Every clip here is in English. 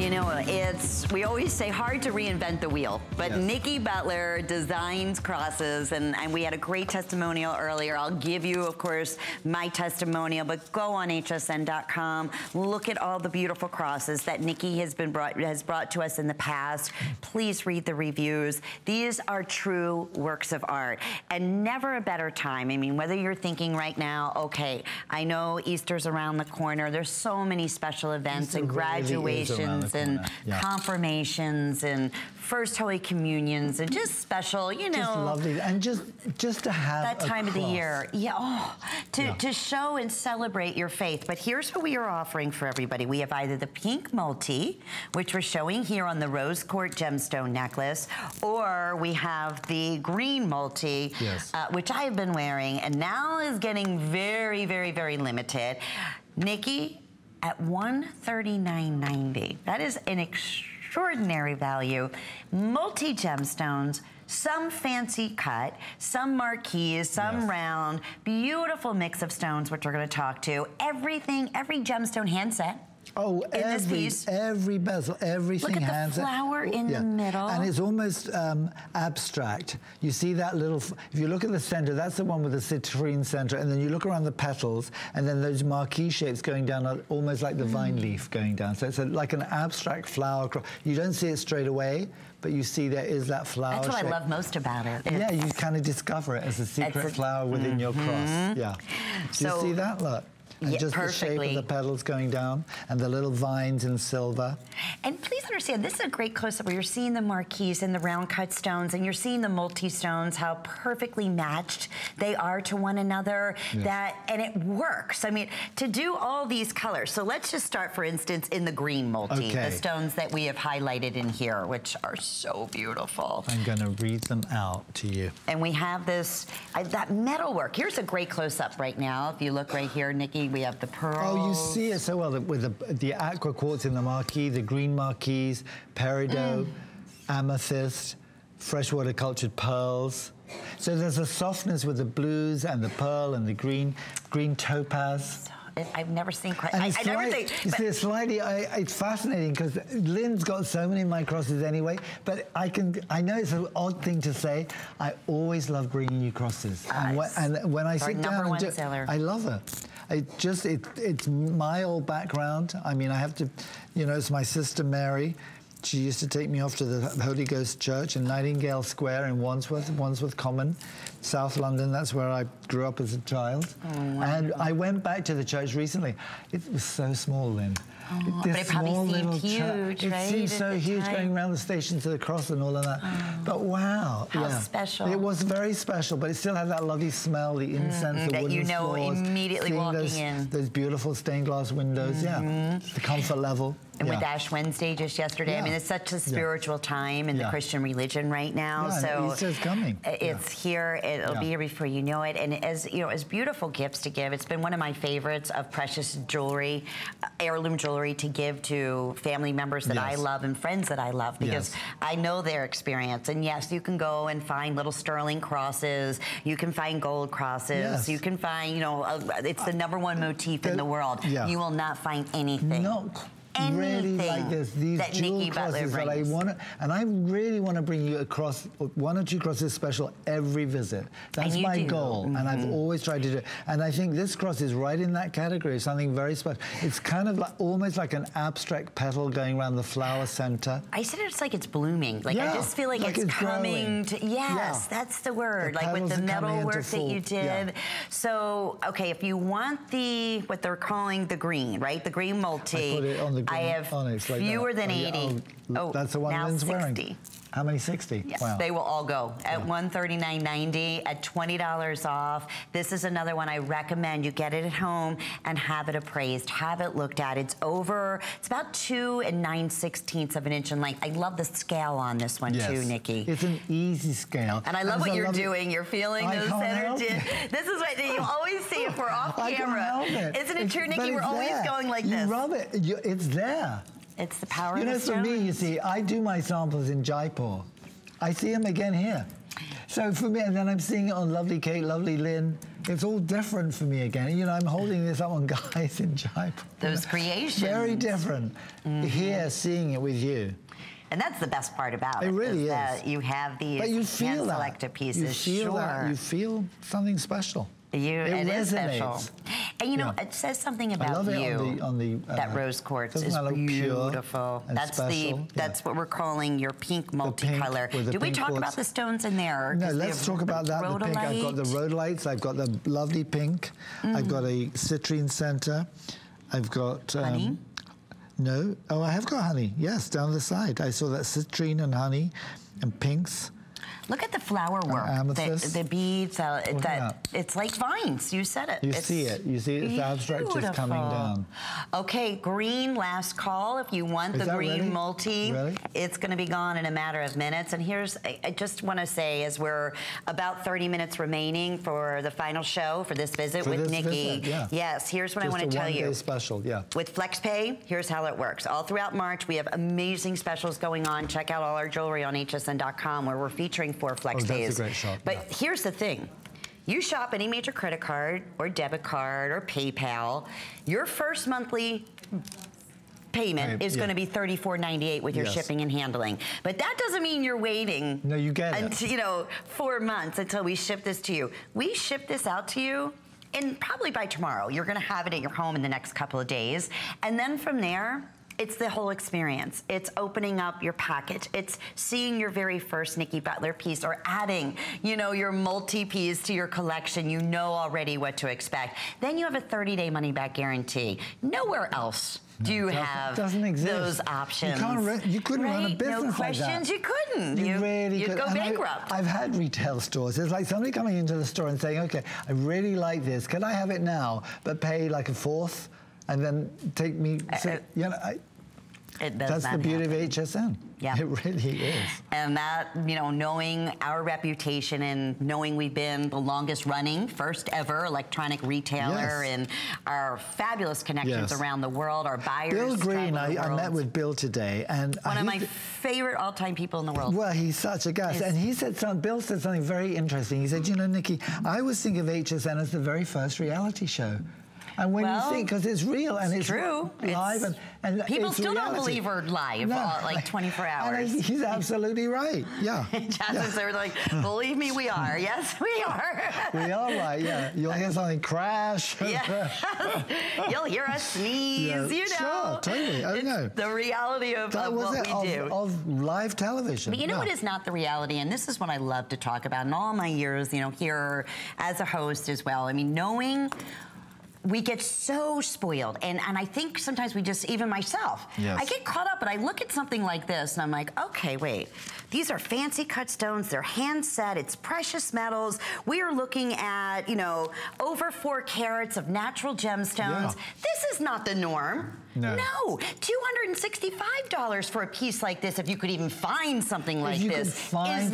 You know, it's, we always say hard to reinvent the wheel, but yes. Nicky Butler designs crosses, and, and we had a great testimonial earlier. I'll give you, of course, my testimonial, but go on hsn.com, look at all the beautiful crosses that Nicky has been brought, has brought to us in the past. Please read the reviews. These are true works of art, and never a better time. I mean, whether you're thinking right now, okay, I know Easter's around the corner, there's so many special events Easter and graduations and yeah. confirmations and first Holy Communions and just special, you know. Just lovely. And just just to have That time of the year. Yeah, oh, to, yeah. to show and celebrate your faith. But here's what we are offering for everybody. We have either the pink multi, which we're showing here on the rose quartz gemstone necklace, or we have the green multi, yes. uh, which I have been wearing and now is getting very, very, very limited. Nicky, at $139.90. That is an extraordinary value. Multi-gemstones, some fancy cut, some marquise, some yes. round, beautiful mix of stones, which we're gonna talk to. Everything, every gemstone handset Oh, in every, every bezel, everything Look at the flower in yeah. the middle. And it's almost um, abstract. You see that little, if you look at the center, that's the one with the citrine center, and then you look around the petals, and then those marquise shapes going down, are almost like the mm. vine leaf going down. So it's a, like an abstract flower. Cross. You don't see it straight away, but you see there is that flower That's what shape. I love most about it. It's yeah, you kind of discover it as a secret flower within mm -hmm. your cross. Mm-hmm. Yeah. Do so, you see that? Look. And yeah, just perfectly. the shape of the petals going down and the little vines in silver. And please understand, this is a great close-up where you're seeing the marquise and the round cut stones and you're seeing the multi-stones, how perfectly matched they are to one another. Yes. That And it works. I mean, to do all these colors. So let's just start, for instance, in the green multi, okay. the stones that we have highlighted in here, which are so beautiful. I'm gonna read them out to you. And we have this, I, that metalwork. Here's a great close-up right now. If you look right here, Nicky, we have the pearls. Oh, you see it so well with the, the aqua quartz in the marquise, the green marquise, peridot, mm. amethyst, freshwater cultured pearls. So there's a softness with the blues and the pearl and the green, green topaz. I've never seen quite. I, I never think. It's slightly. I, it's fascinating because Lynn's got so many of my crosses anyway. But I can. I know it's an odd thing to say. I always love bringing you crosses, uh, and, when, and, when I sit down, and do, I love it. It just, it, it's my old background. I mean, I have to, you know, it's my sister Mary. She used to take me off to the Holy Ghost Church in Nightingale Square in Wandsworth, Wandsworth Common, South London. That's where I grew up as a child. Oh, and I went back to the church recently. It was so small then. Oh, this probably seemed huge, It right? seemed so huge time. going around the station to the cross and all of that. Oh, but wow. How yeah. special. It was very special, but it still had that lovely smell, the mm-hmm. incense, mm -hmm. the that wooden you know floors, immediately walking those, in. Those beautiful stained glass windows, mm -hmm. yeah. Mm-hmm. The comfort level. And yeah. with Ash Wednesday just yesterday, yeah. I mean, it's such a spiritual yeah. time in the Christian religion right now. so Easter's coming. It's here. It'll be here before you know it. And as you know, as beautiful gifts to give, it's been one of my favorites of precious jewelry, uh, heirloom jewelry to give to family members that yes. I love and friends that I love because yes. I know their experience. And yes, you can go and find little sterling crosses. You can find gold crosses. Yes. You can find, you know, uh, it's the number one motif uh, in the world. You will not find anything. No really like this, these that jewel Nicky crosses that I want to, and I really want to bring you across one or two crosses special every visit. That's my do. goal, mm -hmm. and I've mm-hmm. always tried to do it. And I think this cross is right in that category, something very special. It's kind of like almost like an abstract petal going around the flower center. I said it's like it's blooming. Like yeah, I just feel like, like it's, it's, coming to, yes, yeah. that's the word. The like with the metal work that you did. Yeah. So, okay, if you want the, what they're calling the green, right? The green multi. I put it on the I have oh, like fewer that. than oh, 80. Oh, oh, that's the one Lynn's 60. wearing. How many 60? Yes, wow. they will all go at yeah. $139.90 at $20 off. This is another one I recommend. You get it at home and have it appraised, have it looked at. It's over, it's about two and nine sixteenths of an inch in length. I love the scale on this one yes. too, Nicky. It's an easy scale. And I love what you're doing. You're feeling I those energies. This is what you always see if we're off camera. It. Isn't it true, Nicky? We're always there. going like you this. You rub it. It's there. It's the power you know, for me, you see, I do my samples in Jaipur. I see them again here. So for me, and then I'm seeing it on Lovely Kate, Lovely Lynn, it's all different for me again. You know, I'm holding this up on guys in Jaipur. Those creations. Very different. Mm-hmm. Here, seeing it with you. And that's the best part about It it. really is. That you have these But you feel that. hand-selected pieces. You feel sure. that. You feel something special. You, it it is resonates. special. And you know, Yeah. it says something I about you. on the on the that uh, rose quartz is that beautiful. That's special? the Yeah. that's what we're calling your pink multicolor. the Did we talk quartz. about the stones in there? No, let's talk about that. The pink. I've got the rhodolite. rhodolites. I've got the lovely pink. I've got a citrine center. I've got um, Honey? No. Oh, I have got honey. Yes, down the side. I saw that citrine and honey and pinks. Look at the flower work. The, amethyst. the beads. Uh, that that. it's like vines. You said it. You It's see it. You see it. It's abstract just coming down. Okay, green last call. If you want Is the green ready? multi, Really? it's going to be gone in a matter of minutes. And here's, I, I just want to say, as we're about 30 minutes remaining for the final show for this visit For with this Nicky. visit, yeah. Yes, here's what Just I want to tell you. special. Yeah. With FlexPay, here's how it works. All throughout March, we have amazing specials going on. Check out all our jewelry on hsn.com where we're featuring four FlexPays. Oh, that's a great shot, But yeah. here's the thing. You shop any major credit card or debit card or PayPal, your first monthly payment is yeah. going to be $34.98 with your Yes. shipping and handling. But that doesn't mean you're waiting No, you get it. you know, four months until we ship this to you. We ship this out to you and probably by tomorrow. You're going to have it at your home in the next couple of days. And then from there, it's the whole experience. It's opening up your package. It's seeing your very first Nicky Butler piece or adding, you know, your multi-piece to your collection. You know already what to expect. Then you have a 30-day money-back guarantee. Nowhere else do you Doesn't- have doesn't exist. those options. You can't. Run, you couldn't run a Right? business No like that. questions. You couldn't. You, You- really you'd could. go And I- bankrupt. I've had retail stores. It's like somebody coming into the store and saying, "Okay, I really like this. Can I have it now, but pay like a fourth, and then take me?" So, uh, you know, I, It does that's the beauty happen. of HSN. Yeah. it really is. And that, you know, knowing our reputation and knowing we've been the longest running, first ever electronic retailer Yes. and our fabulous connections Yes. around the world, our buyers. Bill Green, I, I met with Bill today, and one of my favorite all-time people in the world. Well, he's such a. Yes. And he said something, Bill said something very interesting. He said, you know, Nicky, I always think of HSN as the very first reality show. And when Well, you think, because it's real and it's, true. live It's- and, and people it's still don't believe we're live, uh, like 24 hours. he- he's absolutely right. Yeah. Jasmine's there like, believe me, we are. Yes, we are. we are right. Yeah. You'll hear something crash. Yeah. You'll hear us sneeze, Yeah, you know. sure, totally. I It's know. The reality of, of what it we of, do. of live television. But you know yeah. what is not the reality, and this is what I love to talk about in all my years, you know, here as a host as well. I mean, knowing we get so spoiled, and, and I think sometimes we just, even myself, Yes. I get caught up, and I look at something like this, and I'm like, okay, wait, these are fancy cut stones, they're hand set, it's precious metals. We are looking at, you know, over four carats of natural gemstones. Yeah. This is not the norm. No. No, $265 for a piece like this, if you could even find something like this, is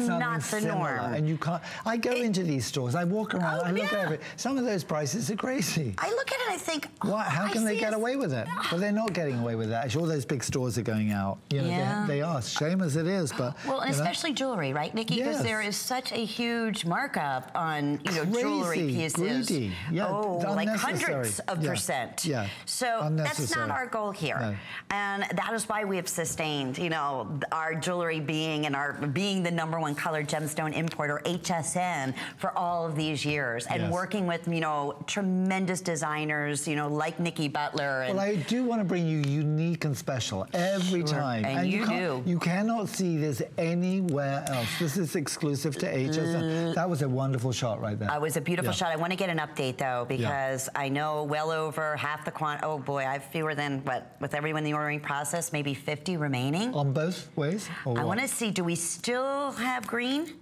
not the norm. and you can't. I go It- into these stores. I walk around. Oh, I look yeah. over. it. Some of those prices are crazy. I look at it and I think, oh, Why, how I can they get away with it? Well, they're not getting away with that. Actually, all those big stores are going out. You know, Yeah. they, they are. Shame as it is, but Well, and you know, especially jewelry, right, Nicky? Because Yes. there is such a huge markup on you know jewelry pieces. greedy. Yeah, oh, like hundreds of Yeah, percent. yeah, So that's not our goal here, No. and that is why we have sustained, you know, our jewelry being and our being the number one colored gemstone importer, HSN, for all of these years, and Yes. working with you know tremendous designers, you know, like Nicky Butler. And, Well, I do want to bring you unique and special every Sure, time. and you can't- do. You cannot see this anywhere else. This is exclusive to HSN. Mm. That was a wonderful shot right there. It was a beautiful Yeah. shot. I want to get an update though because I know well over half the quant. Oh boy, I have fewer than what with everyone in the ordering process, maybe 50 remaining. On both ways? I want to see. Do we still have green?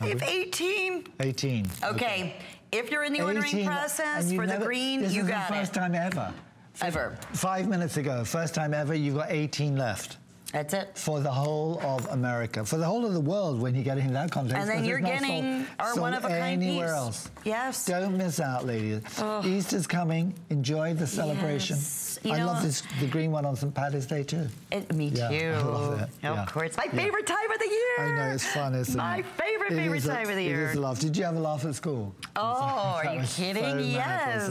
We have 18. 18. Okay. If you're in the ordering 18, process for the never- green, this you is got the first it. time ever. Ever. Five minutes ago, first time ever, you've got 18 left. That's it. For the whole of America, for the whole of the world, when you get in that context, And then you're getting our one-of-a-kind anywhere piece. else. Yes. Don't miss out, ladies. Easter's coming. Enjoy the celebration. Yes. I know- love this, the green one on St. Patty's Day too. It, me Yeah, too. I love it. Of Yeah. course. My Yeah. favorite time of the year. I know, it's fun, isn't My it? My favorite, It favorite is a- time of the year. is a laugh. Did you have a laugh at school? Oh, are you was so kidding? yes.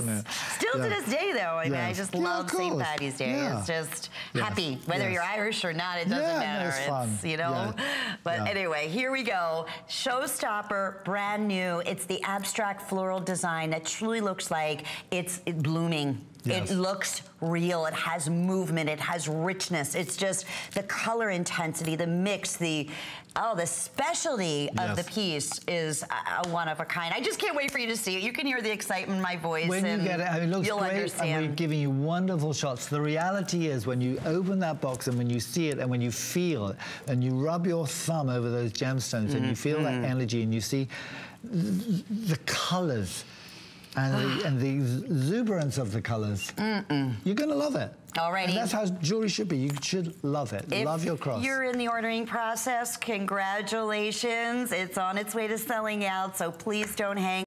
Still to this day, though. I mean, I just Yeah, love St. Patty's Day. Yeah. It's just Yes. happy, whether Yes. you're Irish or not. It doesn't Yeah, matter. it's fun. you know. Yeah. But Yeah. anyway, here we go. Showstopper, brand new. It's the abstract floral design that truly looks like it's blooming. Yes. It looks real. It has movement. It has richness. It's just the color intensity, the mix, the oh, the specialty of Yes. the piece is a, a one of a kind. I just can't wait for you to see it. You can hear the excitement in my voice. When you get it, I mean, it looks you'll great, and understand. we're giving you wonderful shots. The reality is, when you open that box and when you see it and when you feel it, and you rub your thumb over those gemstones and you feel Mm-hmm. that energy and you see the colors and the, ah. and the exuberance of the colors, you're going to love it. Alrighty. And that's how jewelry should be. You should love it. If love your cross. You're in the ordering process. Congratulations. It's on its way to selling out, so please don't hang.